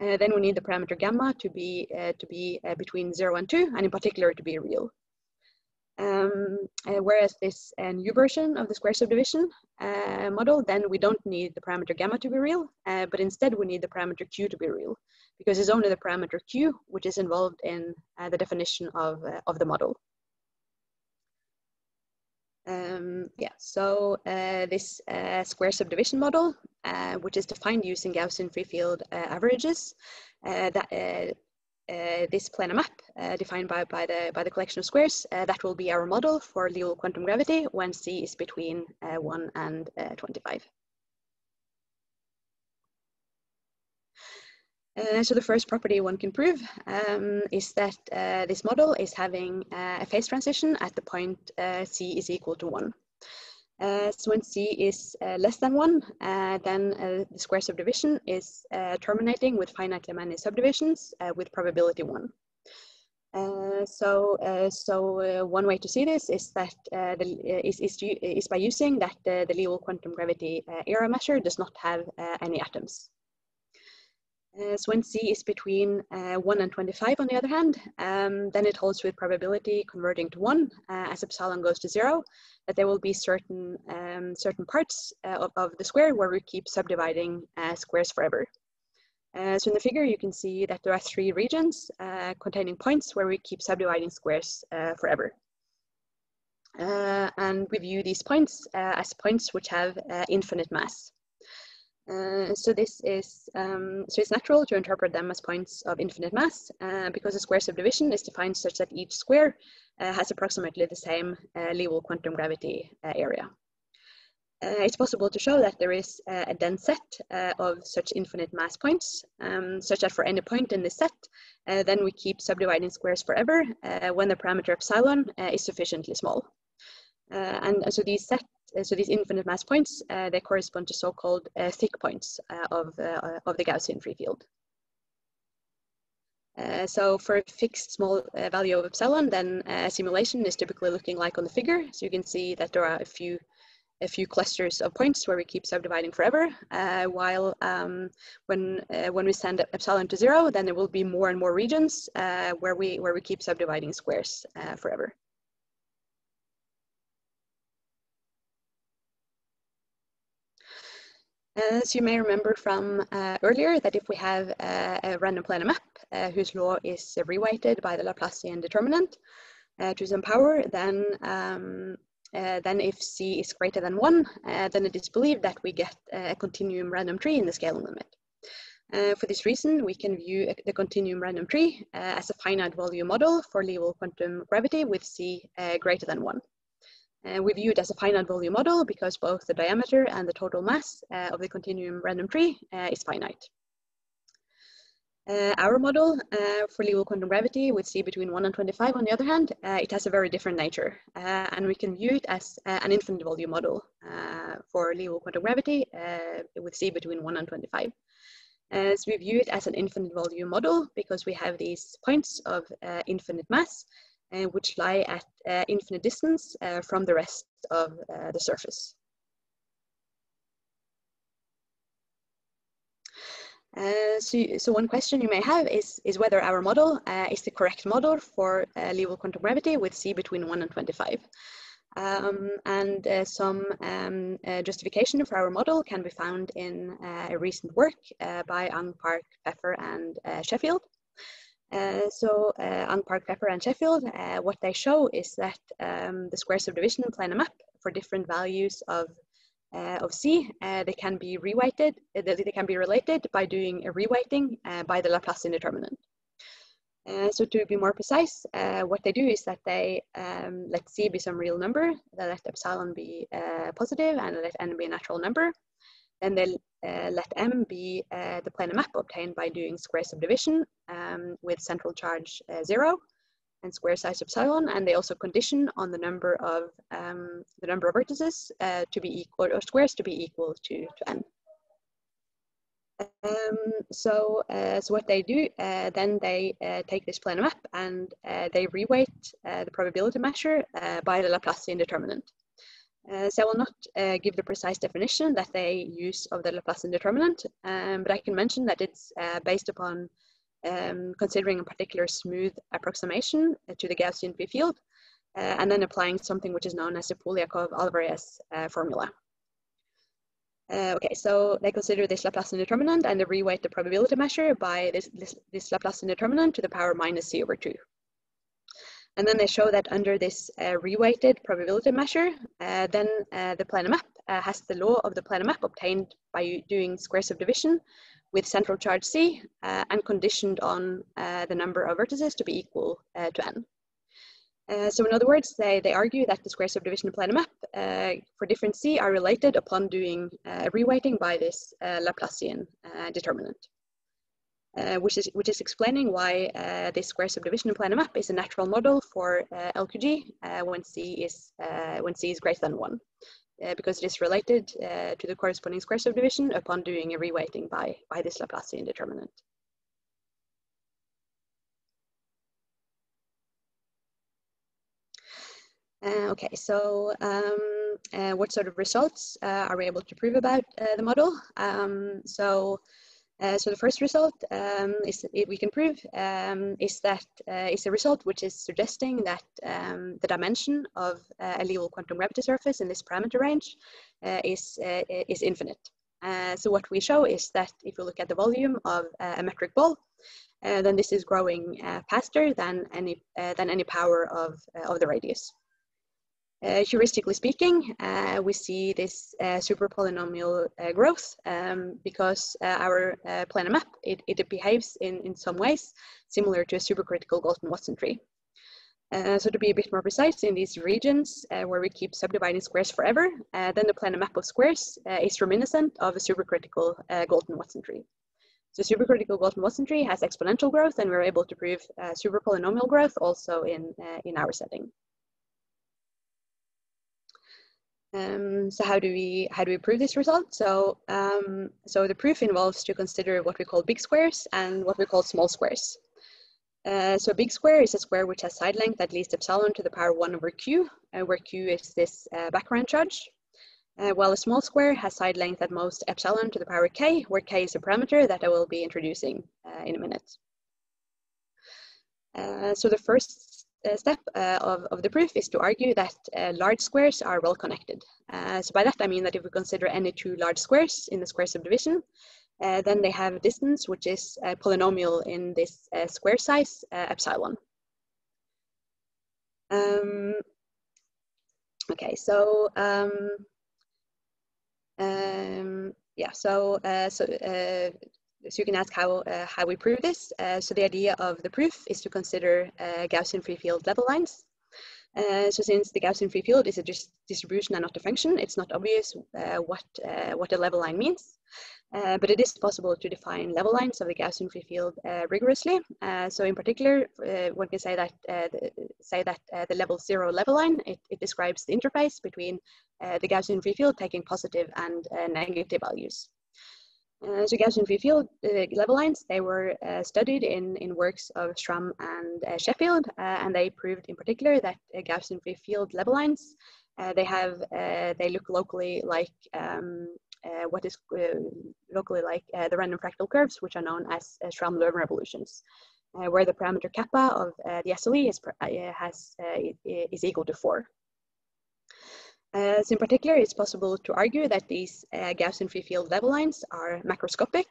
[SPEAKER 2] then we need the parameter gamma to be, to be between zero and two, and in particular to be real. Um, whereas this new version of the square subdivision model, then we don't need the parameter gamma to be real, but instead we need the parameter q to be real because it's only the parameter q which is involved in uh, the definition of, uh, of the model. Um, yeah, so uh, this uh, square subdivision model, uh, which is defined using Gaussian free field uh, averages, that this planar map defined by, by, the, by the collection of squares, that will be our model for Liouville quantum gravity when c is between 1 and 25. Uh, so the first property one can prove um, is that uh, this model is having uh, a phase transition at the point uh, c is equal to 1. Uh, so when c is uh, less than 1, uh, then uh, the square subdivision is uh, terminating with finitely many subdivisions with probability 1. so so one way to see this is that the, is, is, is, by using that the Liouville quantum gravity area measure does not have any atoms. Uh, so when C is between uh, 1 and 25, on the other hand, um, then it holds with probability converting to 1 uh, as epsilon goes to 0, that there will be certain, um, certain parts uh, of, of, the square where we keep subdividing uh, squares forever. Uh, so in the figure, you can see that there are three regions containing points where we keep subdividing squares forever. and we view these points as points which have infinite mass. Uh, so this is um, so it's natural to interpret them as points of infinite mass uh, because a square subdivision is defined such that each square uh, has approximately the same uh, Liouville quantum gravity uh, area. it's possible to show that there is a dense set of such infinite mass points, um, such that for any point in this set, then we keep subdividing squares forever when the parameter epsilon is sufficiently small. and so these set so these infinite mass points, they correspond to so-called thick points of, of the Gaussian free field. Uh, so for a fixed small uh, value of epsilon, then uh, a simulation is typically looking like on the figure. So you can see that there are a few a few clusters of points where we keep subdividing forever, uh, while um, when uh, when we send epsilon to zero, then there will be more and more regions where we where we keep subdividing squares forever. As you may remember from uh, earlier, that if we have uh, a random planar map uh, whose law is reweighted by the Laplacian determinant uh, to some power, then um, uh, then if c is greater than one, uh, then it is believed that we get a continuum random tree in the scaling limit. for this reason, we can view the continuum random tree as a finite volume model for Liouville quantum gravity with c greater than one. Uh, we view it as a finite volume model because both the diameter and the total mass uh, of the continuum random tree uh, is finite. Uh, our model uh, for Liouville quantum gravity with C between 1 and 25, on the other hand, uh, it has a very different nature. and we can view it as an infinite volume model for Liouville quantum gravity with C between 1 and 25. so we view it as an infinite volume model because we have these points of infinite mass uh, which lie at uh, infinite distance uh, from the rest of the surface. Uh, so, so, one question you may have is, is whether our model uh, is the correct model for uh, Liouville quantum gravity with C between 1 and 25. Um, and some um, justification for our model can be found in a recent work by Ang Park, Pfeffer, and Sheffield. Uh, so uh, Ang Park Pfeffer and Sheffield, uh, what they show is that um, the square subdivision planar map for different values of uh, of C, uh, they can be reweighted, they can be related by doing a reweighting by the Laplacian determinant. so to be more precise, what they do is that they um, let C be some real number, they let epsilon be positive and let n be a natural number. Then they uh, let M be uh, the planar map obtained by doing square subdivision um, with central charge uh, zero and square size epsilon, and they also condition on the number of um, the number of vertices uh, to be equal or squares to be equal to, to n. Um, so, uh, so what they do, uh, then they take this planar map and they reweight the probability measure by the Laplacian determinant. Uh, so I will not uh, give the precise definition that they use of the Laplacian determinant, um, but I can mention that it's uh, based upon um, considering a particular smooth approximation uh, to the Gaussian free field, uh, and then applying something which is known as the Polyakov-Alvarez uh, formula. okay, so they consider this Laplacian determinant and they reweight the probability measure by this, this, this Laplacian determinant to the power minus c over 2. And then they show that under this uh, reweighted probability measure, uh, then uh, the planar map uh, has the law of the planar map obtained by doing square subdivision with central charge C uh, and conditioned on uh, the number of vertices to be equal to n. so in other words, they, they argue that the square subdivision planar map for different C are related upon doing reweighting by this Laplacian determinant uh, which is which is explaining why uh, this square subdivision planar map is a natural model for uh, LQG uh, when c is uh, when c is greater than one, uh, because it is related to the corresponding square subdivision upon doing a reweighting by by this Laplacian determinant. okay, so um, what sort of results are we able to prove about the model? Um, so uh, so the first result um, is we can prove um, is that uh, is a result which is suggesting that um, the dimension of uh, a Liouville quantum gravity surface in this parameter range uh, is uh, is infinite. So what we show is that if you look at the volume of a metric ball, then this is growing faster than any than any power of of the radius. Uh, heuristically speaking, uh, we see this uh, super polynomial uh, growth um, because uh, our uh, planar map, it, it, behaves in, in some ways similar to a supercritical Galton-Watson tree. so to be a bit more precise, in these regions where we keep subdividing squares forever, then the planar map of squares is reminiscent of a supercritical Galton-Watson tree. So supercritical Galton-Watson tree has exponential growth and we're able to prove super polynomial growth also in, in our setting. Um, so how do we how do we prove this result? So um, so the proof involves to consider what we call big squares and what we call small squares. Uh, so a big square is a square which has side length at least epsilon to the power one over q, uh, where q is this uh, background charge. Uh, while a small square has side length at most epsilon to the power k, where k is a parameter that I will be introducing uh, in a minute. Uh, so the first step uh, of, of the proof is to argue that uh, large squares are well connected. so by that I mean that if we consider any two large squares in the square subdivision, then they have a distance which is a polynomial in this square size epsilon. Um, okay, so um, um, yeah, so uh, so uh, so you can ask how, uh, how we prove this. Uh, so the idea of the proof is to consider uh, Gaussian free field level lines. Uh, so since the Gaussian free field is a dis distribution and not a function, it's not obvious uh, what, uh, what a level line means. but it is possible to define level lines of the Gaussian free field rigorously. so in particular, one can say that, the, say that the level zero level line, it, it describes the interface between the Gaussian free field taking positive and negative values so Gaussian free field level lines, they were uh, studied in, in works of Schramm and uh, Sheffield, uh, and they proved in particular that Gaussian free field level lines, they have, they look locally like um, uh, what is uh, locally like uh, the random fractal curves, which are known as uh, Schramm-Loewner evolutions, where the parameter kappa of the SLE is, has, is equal to 4. As in particular, it's possible to argue that these uh, Gaussian free field level lines are macroscopic,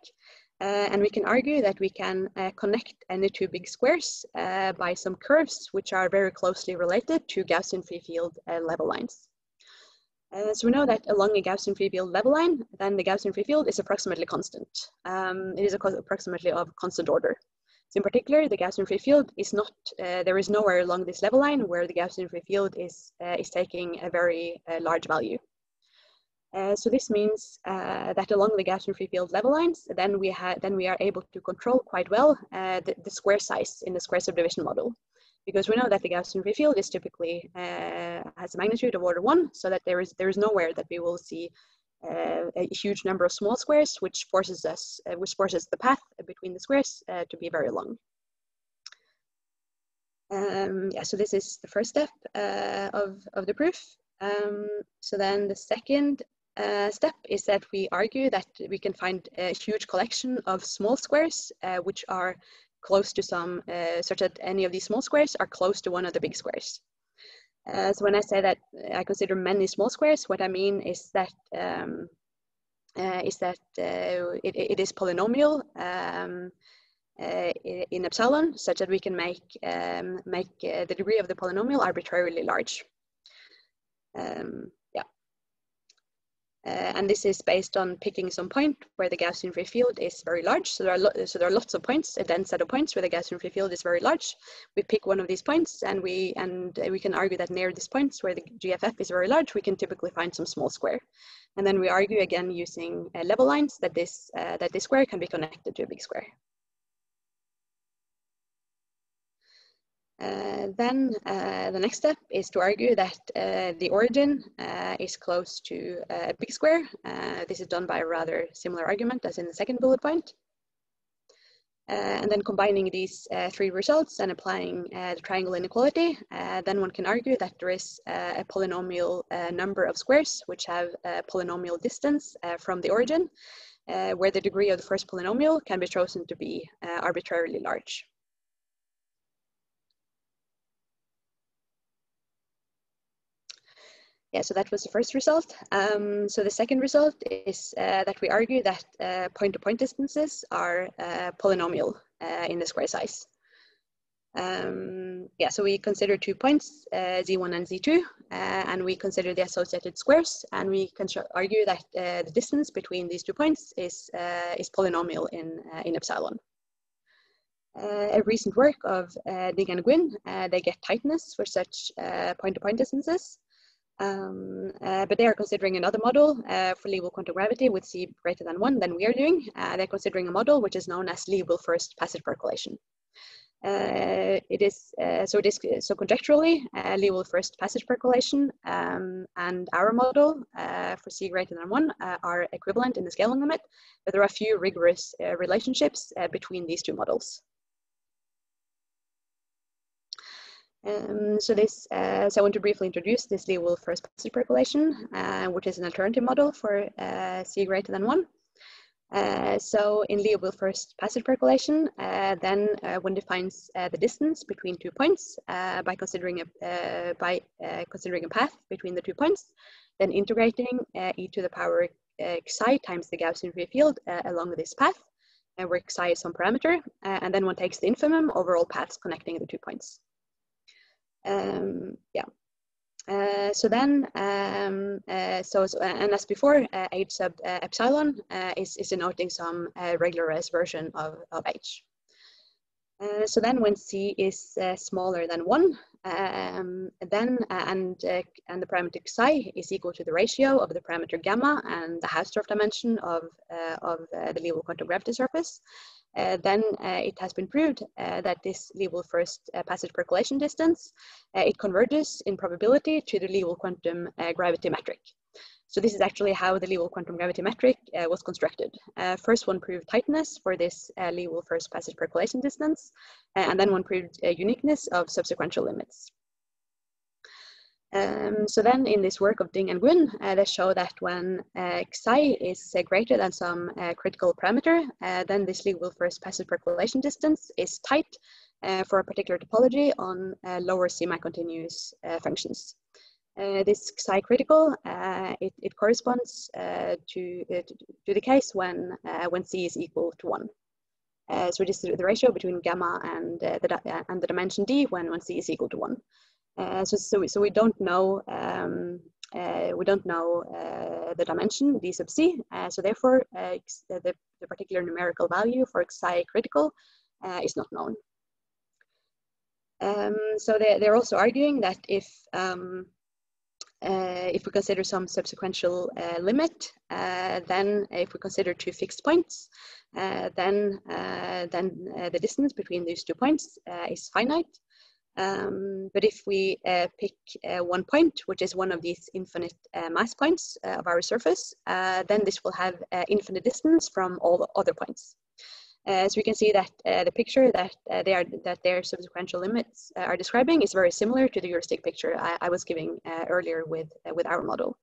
[SPEAKER 2] uh, and we can argue that we can uh, connect any two big squares uh, by some curves which are very closely related to Gaussian free field uh, level lines. Uh, so we know that along a Gaussian free field level line, then the Gaussian free field is approximately constant. Um, it is approximately of constant order. So in particular, the Gaussian free field is not, uh, there is nowhere along this level line where the Gaussian free field is, uh, is taking a very uh, large value. Uh, so this means uh, that along the Gaussian free field level lines, then we, have then we are able to control quite well uh, the, the, square size in the square subdivision model. Because we know that the Gaussian free field is typically has a magnitude of order one, so that there is, there is nowhere that we will see a huge number of small squares, which forces us, uh, which forces the path between the squares uh, to be very long. Um, yeah, so this is the first step uh, of, of the proof. Um, so then the second uh, step is that we argue that we can find a huge collection of small squares, uh, which are close to some, such that any of these small squares are close to one of the big squares. Uh, so when I say that I consider many small squares, what I mean is that um, uh, is that uh, it, it is polynomial um, uh, in epsilon, such that we can make um, make uh, the degree of the polynomial arbitrarily large. Um, uh, and this is based on picking some point where the Gaussian free field is very large. So there are so there are lots of points, a dense set of points where the Gaussian free field is very large. We pick one of these points, and we and we can argue that near these points where the GFF is very large, we can typically find some small square. And then we argue again using uh, level lines that this uh, that this square can be connected to a big square. Uh, then uh, the next step is to argue that uh, the origin uh, is close to a big square. Uh, this is done by a rather similar argument as in the second bullet point. Uh, and then combining these three results and applying the triangle inequality, then one can argue that there is a polynomial number of squares which have a polynomial distance from the origin, where the degree of the first polynomial can be chosen to be arbitrarily large. Yeah, so that was the first result. Um, so the second result is uh, that we argue that uh, point-to-point -point distances are uh, polynomial uh, in the square size. Um, yeah, so we consider two points, uh, z1 and z2, uh, and we consider the associated squares, and we can argue that the distance between these two points is, is polynomial in, in epsilon. a recent work of Ding and Gwynne, they get tightness for such point-to-point -point distances, um, uh, but they are considering another model uh, for quantum gravity with C greater than one than we are doing. Uh, they're considering a model which is known as Liouville first passage percolation. Uh, it is uh, so it is so conjecturally uh, first passage percolation um, and our model uh, for c greater than one uh, are equivalent in the scaling limit, but there are a few rigorous uh, relationships between these two models. Um, so this, so I want to briefly introduce this Liouville first passage percolation, which is an alternative model for c greater than one. Uh, so in Liouville first passage percolation, uh, then uh, one defines uh, the distance between two points uh, by considering a uh, by considering a path between the two points, then integrating e to the power xi times the Gaussian free field along this path, where xi is some parameter, and then one takes the infimum over all paths connecting the two points. Um, yeah, uh, so then, um, uh, so, so, and as before, uh, h sub uh, epsilon uh, is, is denoting some regularized version of, of h. Uh, so then when c is uh, smaller than one, um, then uh, and and the parameter xi is equal to the ratio of the parameter gamma and the Hausdorff dimension of of the Liouville quantum gravity surface, uh, then uh, it has been proved uh, that this Liouville first passage percolation distance, it converges in probability to the Liouville quantum gravity metric. So this is actually how the Liouville quantum gravity metric uh, was constructed. Uh, first one proved tightness for this uh, Liouville first passage percolation distance, and then one proved uniqueness of subsequential limits. Um, so then in this work of Ding and Gwynne, uh, they show that when uh, xi is uh, greater than some uh, critical parameter, uh, then this Liouville first passage percolation distance is tight uh, for a particular topology on lower semi-continuous functions. This xi critical, it, it, corresponds to, to the case when, when c is equal to 1. so this is the ratio between gamma and, the, and the dimension d when, when c is equal to 1. Uh, so, so, we, so we don't know um, uh, we don't know uh, the dimension d sub c. Uh, so therefore, uh, the, the, particular numerical value for xi critical uh, is not known. Um, so they, they're also arguing that if um, if we consider some subsequential limit, then if we consider two fixed points, then then the distance between these two points is finite. Um, but if we uh, pick uh, one point, which is one of these infinite uh, mass points uh, of our surface, uh, then this will have uh, infinite distance from all the other points. So we can see that the picture that they are that their subsequential limits are describing is very similar to the heuristic picture I, I was giving earlier with with our model.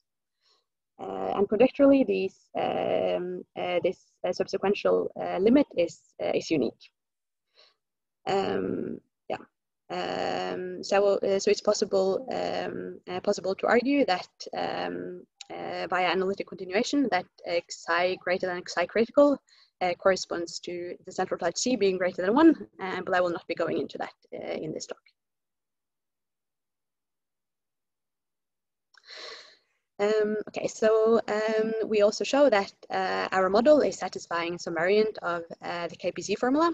[SPEAKER 2] and conjecturally, these um, this subsequential limit is is unique. Um, yeah. um, so, uh, so it's possible um, uh, possible to argue that um, uh, via analytic continuation that xi greater than xi critical uh, corresponds to the central flight c being greater than one, uh, but I will not be going into that uh, in this talk. Um, okay, so um, we also show that our model is satisfying some variant of the KPZ formula.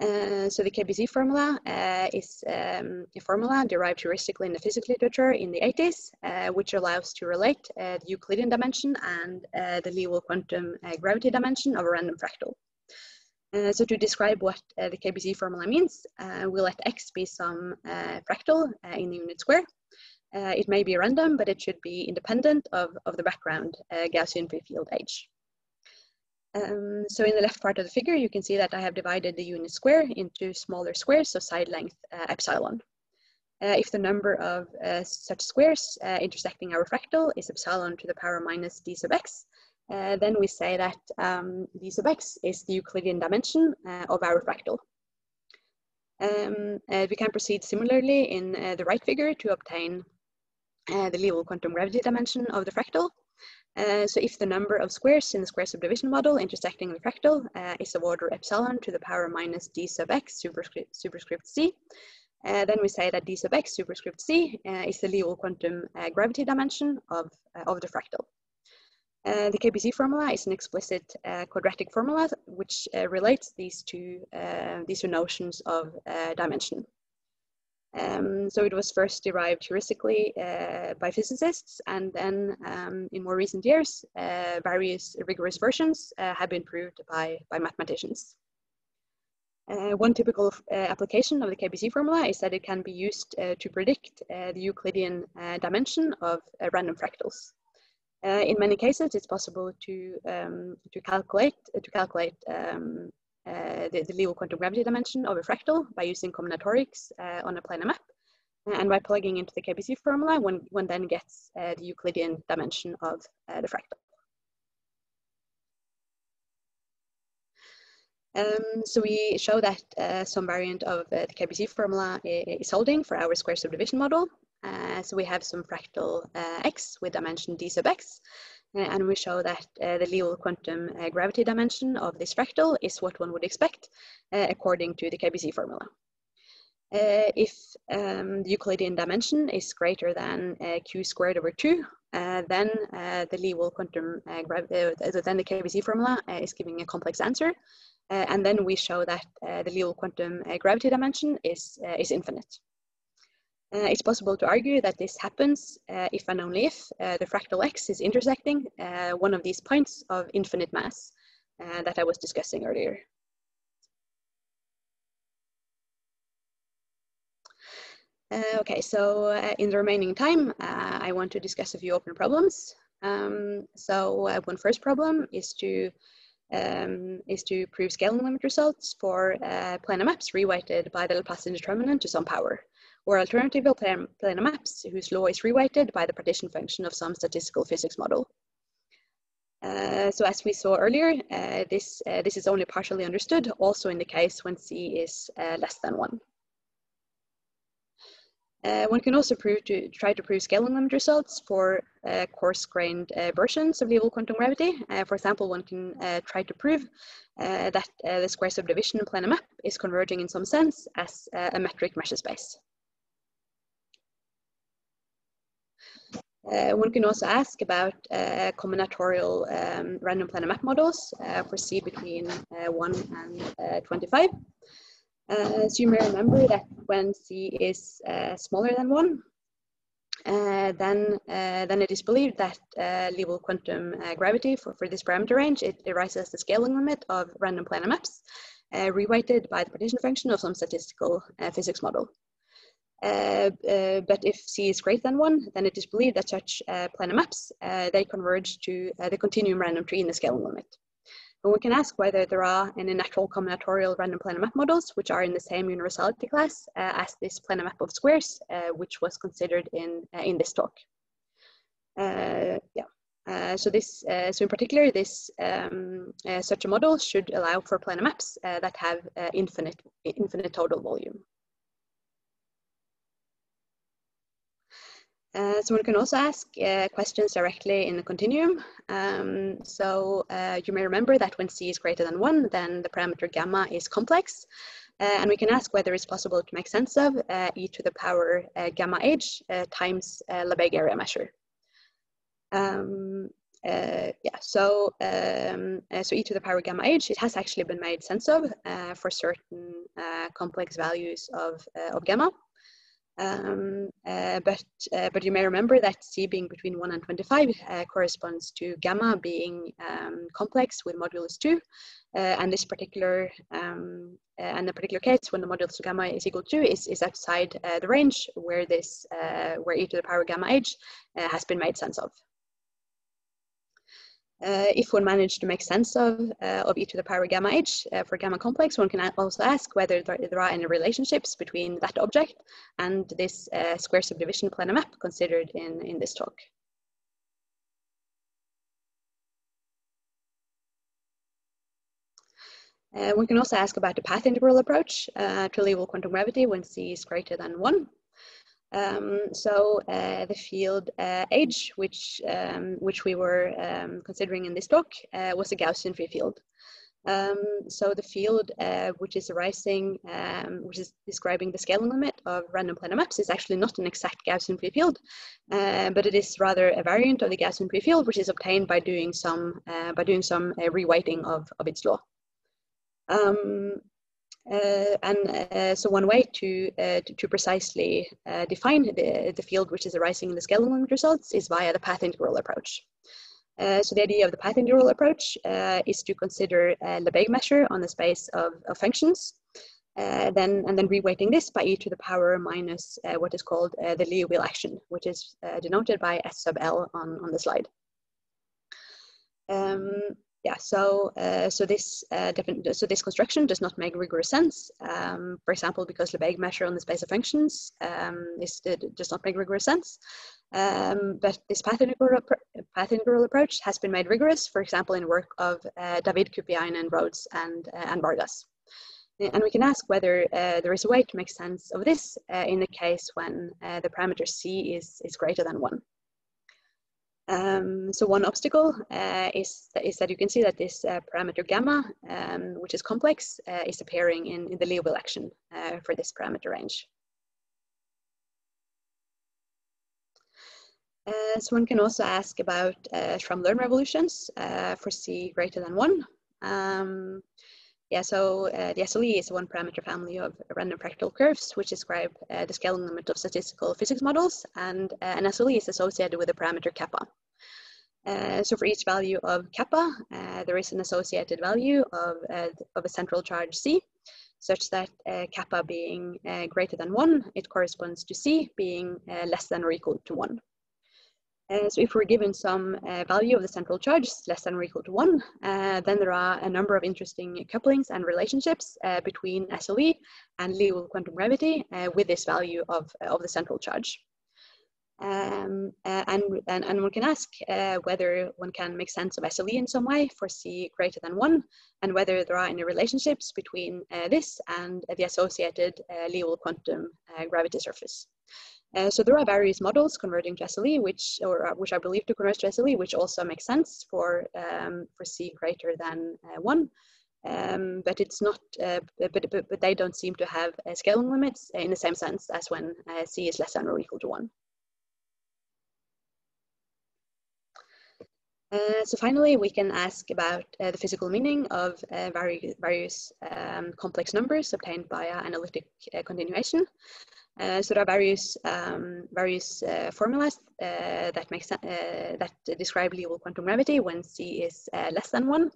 [SPEAKER 2] Uh, so the KPZ formula uh, is um, a formula derived heuristically in the physics literature in the 80s, uh, which allows to relate uh, the Euclidean dimension and uh, the Liouville quantum gravity dimension of a random fractal. so to describe what the KPZ formula means, we let x be some fractal in the unit square. it may be random, but it should be independent of, of the background Gaussian free field H. Um, so in the left part of the figure, you can see that I have divided the unit square into smaller squares, so side length uh, epsilon. Uh, if the number of uh, such squares uh, intersecting our fractal is epsilon to the power minus d sub x, uh, then we say that um, d sub x is the Euclidean dimension uh, of our fractal. Um, we can proceed similarly in the right figure to obtain the Liouville quantum gravity dimension of the fractal. Uh, so if the number of squares in the square subdivision model intersecting the fractal uh, is of order epsilon to the power minus d sub x superscript, superscript c, uh, then we say that d sub x superscript c uh, is the Liouville quantum uh, gravity dimension of, of the fractal. the KPZ formula is an explicit quadratic formula which relates these two, these two notions of dimension. Um, so it was first derived heuristically uh, by physicists, and then um, in more recent years, uh, various rigorous versions uh, have been proved by, by mathematicians. Uh, one typical uh, application of the KPZ formula is that it can be used uh, to predict the Euclidean dimension of random fractals. in many cases, it's possible to um, to calculate to calculate um, the, the Liouville quantum gravity dimension of a fractal by using combinatorics on a planar map, and by plugging into the KPZ formula, one one then gets the Euclidean dimension of the fractal. Um, so we show that uh, some variant of uh, the KPZ formula is holding for our square subdivision model. Uh, so we have some fractal uh, x with dimension d sub x, uh, Eh, and we show that uh, the Liouville quantum eh, gravity dimension of this fractal is what one would expect according to the KPZ formula. if um, the Euclidean dimension is greater than q squared over 2, then the Liouville quantum then the KPZ formula is giving a complex answer, uh, and then we show that uh, the Liouville quantum uh, gravity dimension is, is infinite. It's possible to argue that this happens if and only if the fractal x is intersecting one of these points of infinite mass that I was discussing earlier. Uh, okay, so uh, in the remaining time, uh, I want to discuss a few open problems. Um, so one first problem is to um, is to prove scaling limit results for uh, planar maps reweighted by the Laplace determinant to some power, or alternatively planar maps whose law is reweighted by the partition function of some statistical physics model. Uh, so as we saw earlier, uh, this, uh, this is only partially understood, also in the case when C is uh, less than 1. Uh, one can also prove to try to prove scaling limit results for uh, coarse-grained versions of Liouville quantum gravity. For example, one can try to prove that the square subdivision planar map is converging in some sense as a metric measure space. One can also ask about combinatorial um, random planar map models for C between 1 and 25. Uh, so you may remember that when C is smaller than 1, uh, then, uh, then it is believed that uh, quantum gravity for, for this parameter range, it arises the scaling limit of random planar maps, reweighted by the partition function of some statistical physics model. But if C is greater than 1, then it is believed that such planar maps, they converge to the continuum random tree in the scaling limit. And we can ask whether there are any natural combinatorial random planar map models which are in the same universality class uh, as this planar map of squares, uh, which was considered in, uh, in this talk. Uh, yeah. Uh, so this, uh, so in particular, this um, such a model should allow for planar maps that have infinite, infinite total volume. Uh, so one can also ask uh, questions directly in the continuum. Um, so uh, you may remember that when C is greater than one, then the parameter gamma is complex. Uh, and we can ask whether it's possible to make sense of uh, e to the power uh, gamma h times Lebesgue area measure. Um, yeah, so um, so e to the power gamma h, it has actually been made sense of for certain complex values of, of gamma. Um, uh, but, uh, but you may remember that C being between 1 and 25 uh, corresponds to gamma being um, complex with modulus 2. Uh, and this particular, um, uh, and the particular case when the modulus of gamma is equal to 2 is, is outside uh, the range where this, where e to the power gamma h has been made sense of. Uh, if one managed to make sense of, uh, of e to the power gamma h uh, for gamma complex, one can also ask whether there, are any relationships between that object and this uh, square subdivision planar map considered in, in this talk. Uh, one can also ask about the path integral approach uh, to Liouville quantum gravity when c is greater than 1. Um, so uh, the field uh, which, um, which we were um, considering in this talk, uh, was a Gaussian free field. Um, so the field uh, which is arising, um, which is describing the scaling limit of random planar maps is actually not an exact Gaussian free field, uh, but it is rather a variant of the Gaussian free field, which is obtained by doing some, uh, by doing some reweighting of, of its law. Um, uh, and uh, so one way to, uh, to, to, precisely define the, the field which is arising in the scaling limit results is via the path integral approach. Uh, so the idea of the path integral approach uh, is to consider a Lebesgue measure on the space of, of functions, uh, then and then reweighting this by e to the power minus uh, what is called uh, the Liouville action, which is uh, denoted by S sub L on, on the slide. Um, yeah, so uh, so this uh, so this construction does not make rigorous sense. Um, for example, because Lebesgue measure on the space of functions um, is, does not make rigorous sense. Um, but this path integral, approach has been made rigorous, for example, in work of uh, David Kupiainen, Rhodes, and, uh, and Vargas. And we can ask whether uh, there is a way to make sense of this uh, in the case when the parameter c is, is greater than 1. Um, so one obstacle uh, is, that, is that you can see that this uh, parameter gamma, um, which is complex, uh, is appearing in, in the Liouville action uh, for this parameter range. Uh, so one can also ask about uh, Schramm-Loewner evolutions for c greater than one. Um, yeah, so uh, the SLE is a one parameter family of random fractal curves which describe uh, the scaling limit of statistical physics models and uh, an SLE is associated with the parameter kappa. Uh, so for each value of kappa, uh, there is an associated value of, uh, of a central charge C such that kappa being greater than one, it corresponds to C being less than or equal to one. Uh, so if we're given some uh, value of the central charge less than or equal to one, uh, then there are a number of interesting couplings and relationships uh, between SLE and Liouville quantum gravity uh, with this value of, of the central charge. Um, uh, and, and, and, one can ask whether one can make sense of SLE in some way for C greater than one, and whether there are any relationships between this and the associated Liouville quantum gravity surface. Uh, so there are various models converting to SLE, which or uh, which are believed to convert to SLE, which also makes sense for um, for C greater than uh, one. Um, but it's not, uh, but, but, but they don't seem to have uh, scaling limits in the same sense as when C is less than or equal to one. Uh, so finally, we can ask about uh, the physical meaning of uh, vari various um, complex numbers obtained by analytic continuation. Uh, so there are various um, various uh, formulas uh, that make uh, that describe Liouville quantum gravity when c is uh, less than one,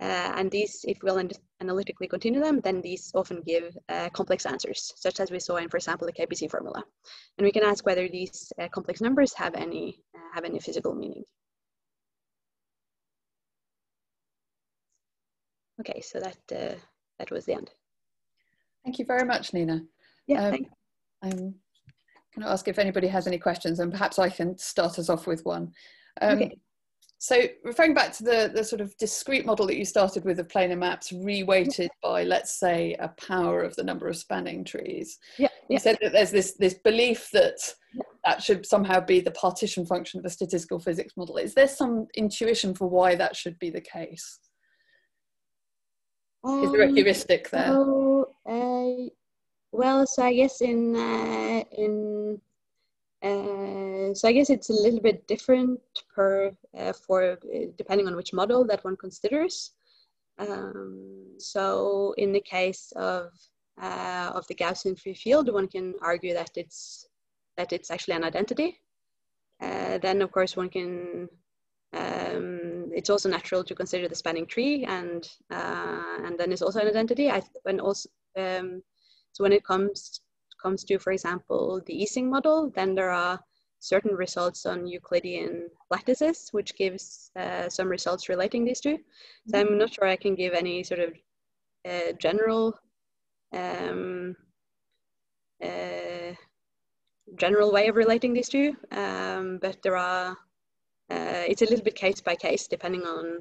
[SPEAKER 2] uh, and these, if we'll analytically continue them, then these often give complex answers, such as we saw in, for example, the KPZ formula. And we can ask whether these complex numbers have any have any physical meaning. Okay, so that that was the end.
[SPEAKER 1] Thank you very much, Nina.
[SPEAKER 2] Yeah, um,
[SPEAKER 1] I'm going to ask if anybody has any questions, and perhaps I can start us off with one. Um, okay. So referring back to the, the sort of discrete model that you started with of planar maps reweighted by, let's say, a power of the number of spanning trees.
[SPEAKER 2] Yeah,
[SPEAKER 1] yeah. You said that there's this, this belief that yeah. that should somehow be the partition function of a statistical physics model. Is there some intuition for why that should be the case? Um, Is there a um, heuristic there?
[SPEAKER 2] So, uh, well, so I guess in uh, in uh, so I guess it's a little bit different per uh, for depending on which model that one considers. Um, so in the case of uh, of the Gaussian free field, one can argue that it's that it's actually an identity. Uh, then of course one can. Um, it's also natural to consider the spanning tree, and uh, and then it's also an identity. I and also um, so when it comes comes to, for example, the Ising model, then there are certain results on Euclidean lattices, which gives uh, some results relating these two. So I'm not sure I can give any sort of uh, general um, uh, general way of relating these two, um, but there are uh, it's a little bit case by case depending on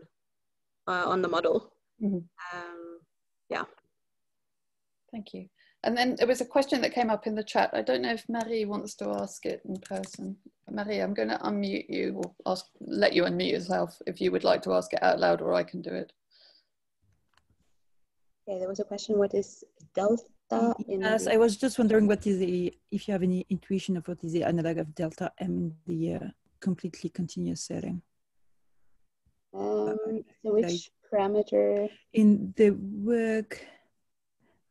[SPEAKER 2] uh, on the model. Mm -hmm. um, yeah.
[SPEAKER 1] Thank you. And then there was a question that came up in the chat. I don't know if Marie wants to ask it in person. Marie, I'm going to unmute you or ask, let you unmute yourself if you would like to ask it out loud or I can do it.
[SPEAKER 2] Yeah, there was a question, what is delta?
[SPEAKER 3] In yes, I was just wondering what is the, if you have any intuition of what is the analog of delta M in the uh, completely continuous setting.
[SPEAKER 2] Um, so which parameter?
[SPEAKER 3] In the work,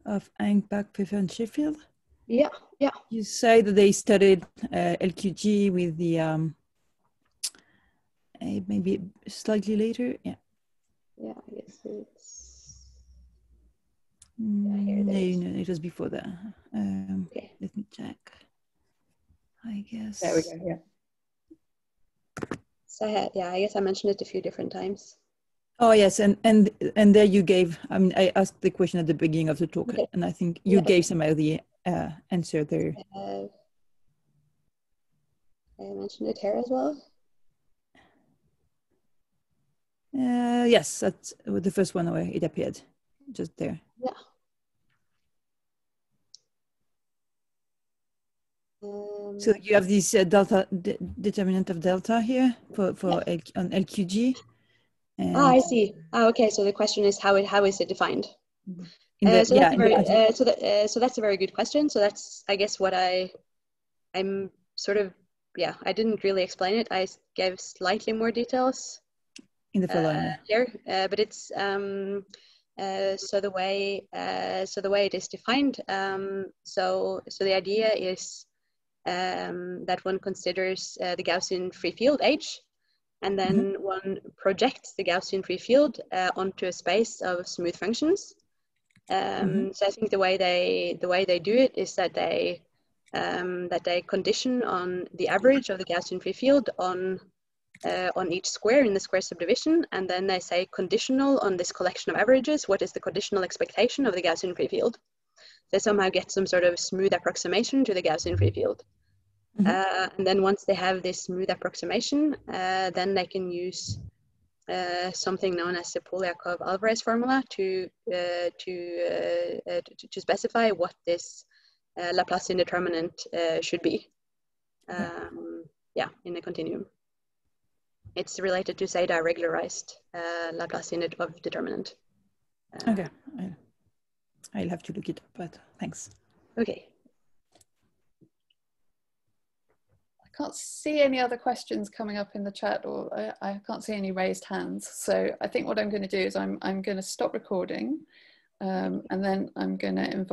[SPEAKER 3] of Ang-Park, Pfeffer, and Sheffield.
[SPEAKER 2] Yeah, yeah.
[SPEAKER 3] You say that they studied uh, LQG with the um, uh, maybe slightly later. Yeah.
[SPEAKER 2] Yeah, I guess it's.
[SPEAKER 3] Mm,
[SPEAKER 2] it
[SPEAKER 3] no,
[SPEAKER 2] is.
[SPEAKER 3] no, it was before that. Um,
[SPEAKER 2] Okay.
[SPEAKER 3] Let me check. I guess.
[SPEAKER 1] There we go. Yeah.
[SPEAKER 2] So I had, yeah, I guess I mentioned it a few different times.
[SPEAKER 3] Oh yes, and and and there you gave. I mean, I asked the question at the beginning of the talk,
[SPEAKER 2] Okay.
[SPEAKER 3] and I think you
[SPEAKER 2] Yeah.
[SPEAKER 3] gave some of the uh, answer there.
[SPEAKER 2] Uh, I mentioned it here as well.
[SPEAKER 3] Uh, yes, that's the first one where it appeared, just there.
[SPEAKER 2] Um,
[SPEAKER 3] So you have this uh, delta de- determinant of delta here for for L, on LQG. And
[SPEAKER 2] ah, I see. Ah, okay. So the question is how it how is it defined? Uh,
[SPEAKER 3] the-
[SPEAKER 2] so
[SPEAKER 3] yeah,
[SPEAKER 2] that's a very uh, so that uh, so that's a very good question. So that's I guess what I I'm sort of yeah I didn't really explain it. I gave slightly more details
[SPEAKER 3] in the following.
[SPEAKER 2] uh, here, uh, but it's um, uh, so the way uh, so the way it is defined. Um, so so the idea is um, that one considers uh, the Gaussian free field H, and then one projects the Gaussian free field uh, onto a space of smooth functions. Um, So I think the way they the way they do it is that they um, that they condition on the average of the Gaussian free field on uh, on each square in the square subdivision, and then they say conditional on this collection of averages. What is the conditional expectation of the Gaussian free field? They somehow get some sort of smooth approximation to the Gaussian free field.
[SPEAKER 3] Mhm.
[SPEAKER 2] Uh, and then once they have this smooth approximation, uh, then they can use uh, something known as the Polyakov-Alvarez formula to uh, to, uh, uh, to to specify what this uh, Laplacian determinant uh, should be. Um, yeah, in the continuum. It's related to Zeta regularized uh, Laplacian det- of determinant. Uh,
[SPEAKER 3] Okay, I- I'll have to look it up, but thanks.
[SPEAKER 2] Okay.
[SPEAKER 1] I can't see any other questions coming up in the chat or I, I can't see any raised hands. So I think what I'm going to do is I'm, I'm going to stop recording um, and then I'm going to invite